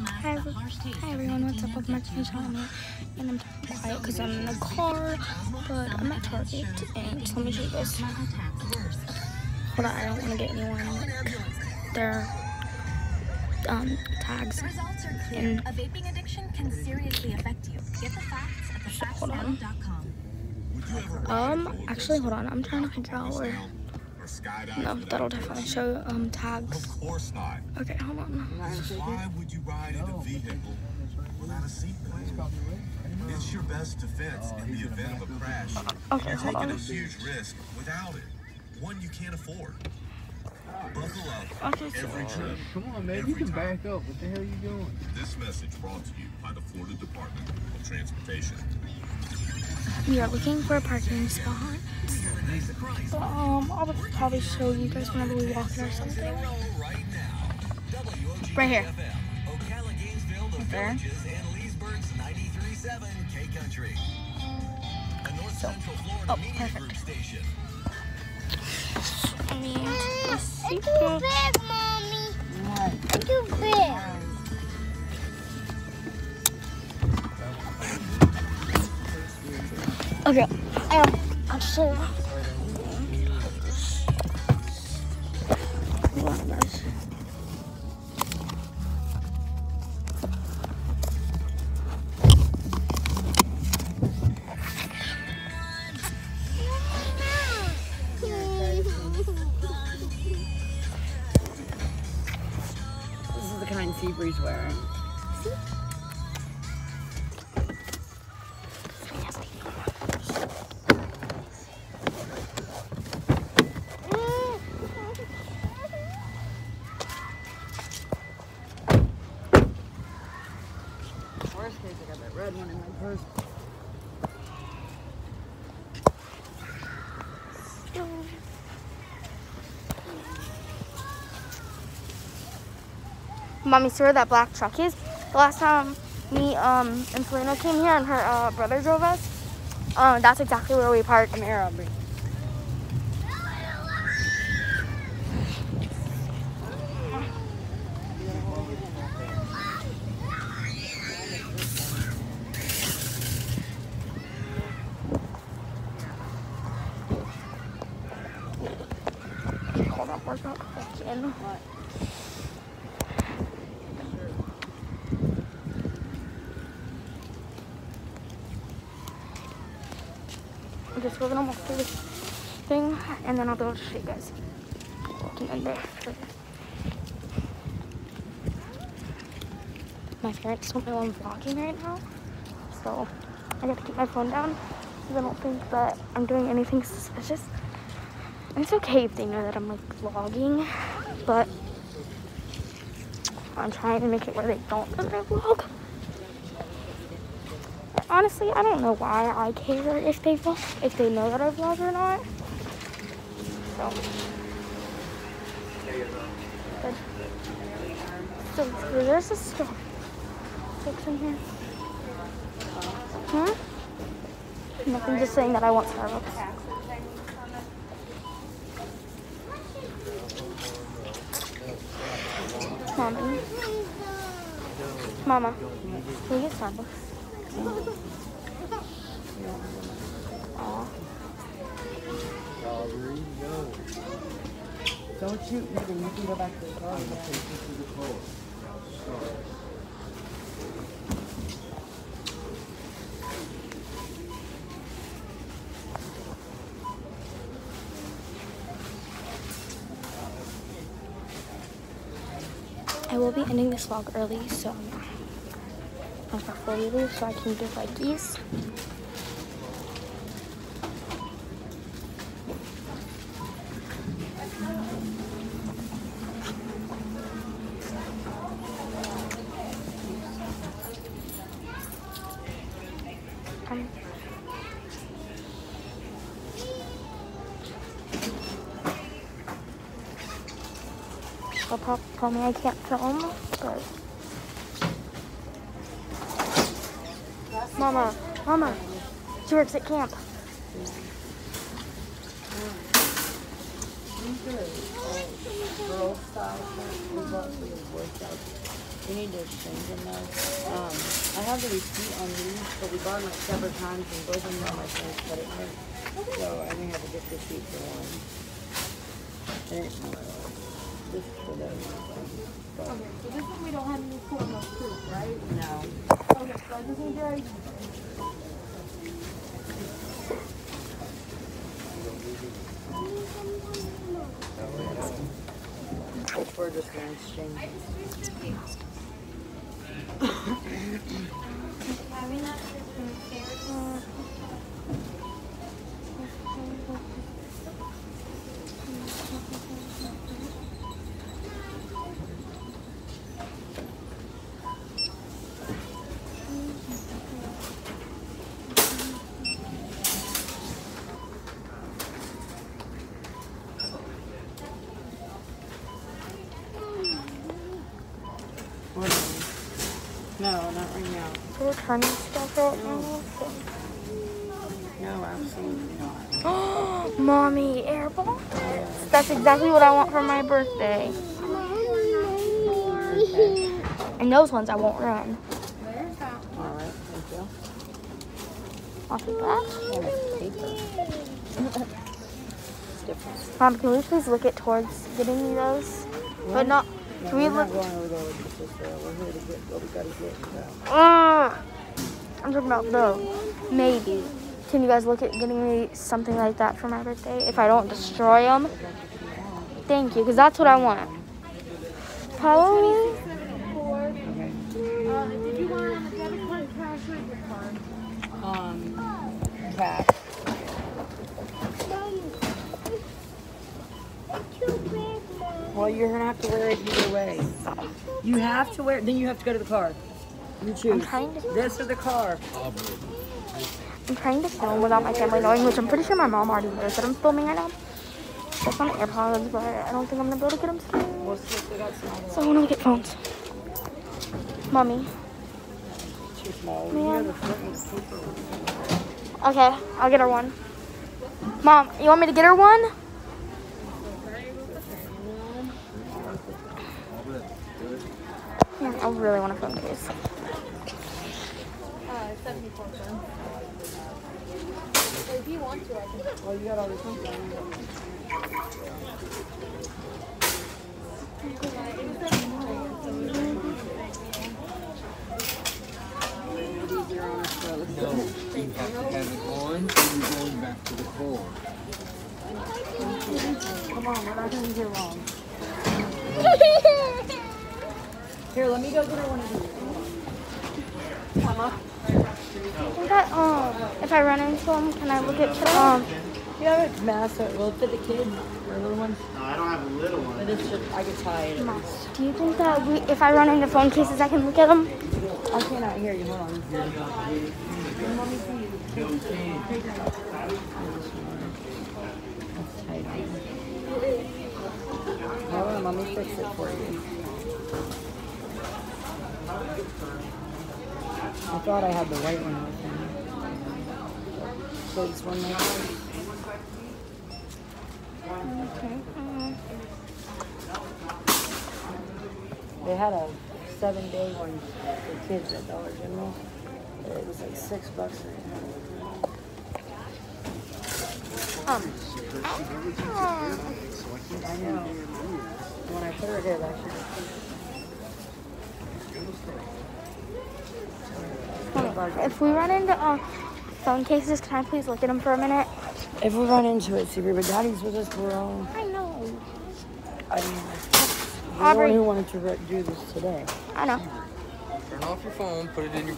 Hi, hi everyone, what's up? To my channel. And I'm talking quiet because I'm in the car, but I'm at Target. And let me show you guys. Hold on, I don't want to get anyone their um, tags. Results are clear. And A vaping addiction can seriously affect you. Get the facts at hold on. thefactsnow.com. Um, actually, hold on. I'm trying to figure out where. No, that'll definitely show um tags. Of course not. Okay, hold on. Why would you ride in a vehicle without a seatbelt? It's your best defense in the event of a crash. Okay, You're hold taking on. a huge risk without it. One you can't afford. Buckle up. Okay, so Every trip. Come on, man. You can back up. What the hell are you doing? This message brought to you by the Florida Department of Transportation. We are looking for a parking spot. Um, I'll probably show you guys whenever we walk in or something. Right here. There. So, oh, perfect. I mean, Okay, um, actually. This is the kind Sebrie's wearing. Case, I got that red one in my purse. Mommy, see where that black truck is? The last time me um, and Selena came here and her uh, brother drove us, uh, that's exactly where we parked. Okay, so we're gonna walk through this thing and then I'll be able to show you guys. Walking in there. My parents don't know I'm vlogging right now, so I gotta keep my phone down because I don't think that I'm doing anything suspicious. It's okay if they know that I'm like vlogging, but I'm trying to make it where they don't know that I vlog. Honestly, I don't know why I care if they vlog, if they know that I vlog or not. So, but, so, there's a store. What's in here? Hmm? Nothing, just saying that I want Starbucks. Mommy. Mama, can we get Starbucks? Don't shoot anything. You can go back to the car. and take you to the car. I will be ending this vlog early, so I was before we leave, so I can do like these. They'll probably tell me I can't film, but Mama, Mama, she works at camp. We need to exchange them though. Um, I have the receipt on these, but we bought them like separate times and both of them are my son's credit card. So I only have a gift receipt for one. This is for those. Okay, so this one we don't have any form of proof, right? no. Okay, so I just need your ID. We're just gonna exchange. What is it? No, not right now. To stuff now. No, absolutely not. Mommy, AirPods. That's exactly what I want for my birthday. And those ones I won't run. All right, thank you. Off the back. It's paper. it's different. Mom, can we please look it towards getting me those? But not. No, Can we look? not going over there with the sister. We're here to get what we gotta get. So. Uh, I'm talking about those. Maybe. Can you guys look at getting me something like that for my birthday? If I don't destroy them. Thank you, because that's what I want. Halloween? Um, cash. Well, you're gonna have to wear it either way. You have to wear. it, Then you have to go to the car. You choose. I'm trying to. This or the car. I'm trying to film without my family knowing, which I'm pretty sure my mom already knows that I'm filming right now. That's on AirPods, but I don't think I'm gonna be able to get them today. We'll see we got some So I want to get phones. Mommy. too small. You have the front and the paper. Okay, I'll get her one. Mom, you want me to get her one? Yeah, I really want a phone case. Well, you got all these ones. No, you have to have it on, and you're going back to the car. Come on, we're not gonna be here. Here, let me go get her one of these. I think I, um, if I run into them, can I look at um, You have a massive. Will it fit the kids or little ones? No, I don't have a little one. But it's just I could tie it. Mom, do you think that we, if I run into phone cases, I can look at them? I cannot hear you. Hold on. That's tight on. Hold on, let me fix it for you. I thought I had the white one with me. So this one like They had a seven day one for kids at Dollar General. It was like six bucks right now. Um, I know. When I put her here, that should if we run into uh, phone cases, can I please look at them for a minute? If we run into it, see, but Daddy's with us, we're all. I know. I mean, you're the one who wanted to re- do this today. I know. Turn off your phone, put it in your